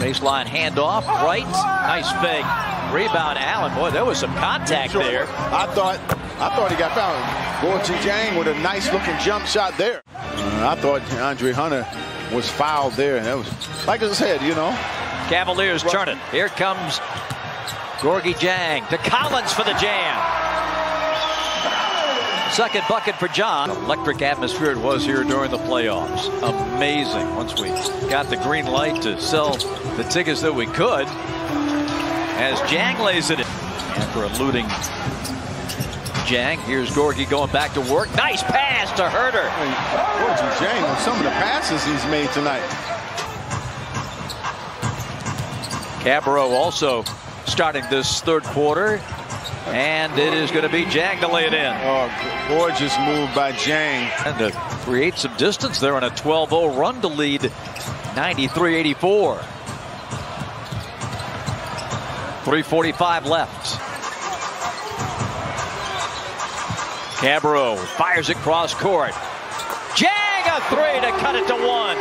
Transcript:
Baseline handoff, right. Nice fake. Rebound, Allen. Boy, there was some contact Sure. there. I thought I thought he got fouled. Gorgui Dieng with a nice looking jump shot there. Uh, I thought Andre Hunter was fouled there. And that was like I said, you know. Cavaliers turn it. Here comes Gorgui Dieng to Collins for the jam. Second bucket for John. Electric atmosphere it was here during the playoffs. Amazing. Once we got the green light to sell the tickets that we could. As Dieng lays it in. After eluding Dieng, here's Gorgui going back to work. Nice pass to Huerter. Gorgui Dieng on some of the passes he's made tonight. Cabarro also starting this third quarter. And it is going to be Dieng to lay it in. Oh, gorgeous move by Dieng. And to create some distance there on a 12-0 run to lead 93-84. 3.45 left. Cabarro fires it cross court. Dieng a three to cut it to one.